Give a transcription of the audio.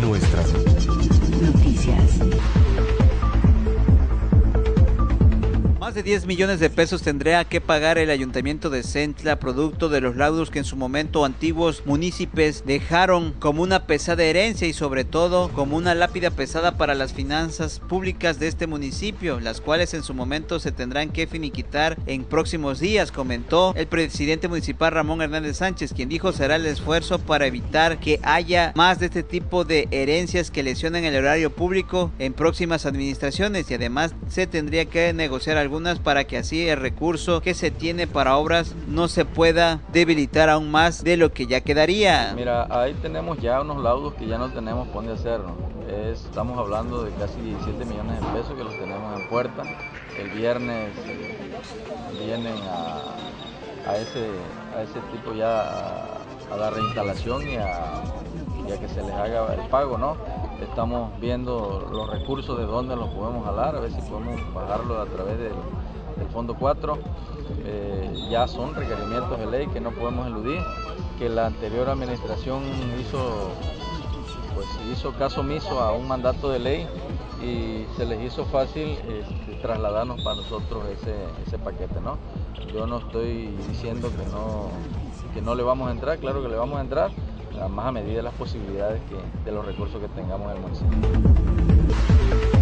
Nuestras Más de 10 millones de pesos tendría que pagar el ayuntamiento de Centla producto de los laudos que en su momento antiguos municipios dejaron como una pesada herencia y sobre todo como una lápida pesada para las finanzas públicas de este municipio, las cuales en su momento se tendrán que finiquitar en próximos días, comentó el presidente municipal Ramón Hernández Sánchez, quien dijo será el esfuerzo para evitar que haya más de este tipo de herencias que lesionen el horario público en próximas administraciones y además se tendría que negociar algún para que así el recurso que se tiene para obras no se pueda debilitar aún más de lo que ya quedaría. Mira, ahí tenemos ya unos laudos que ya no tenemos por dónde hacernos. estamos hablando de casi 17 millones de pesos que los tenemos en puerta. El viernes eh, vienen a, ese, a ese tipo ya a, la reinstalación a, y a que se les haga el pago, ¿no? Estamos viendo los recursos de dónde los podemos jalar, a ver si podemos bajarlo a través del, Fondo 4. Eh, ya son requerimientos de ley que no podemos eludir, que la anterior administración hizo, pues, hizo caso omiso a un mandato de ley y se les hizo fácil este, trasladarnos para nosotros ese, ese paquete. ¿no? Yo no estoy diciendo que no, que no le vamos a entrar, claro que le vamos a entrar, más a medida de las posibilidades que, de los recursos que tengamos en el municipio.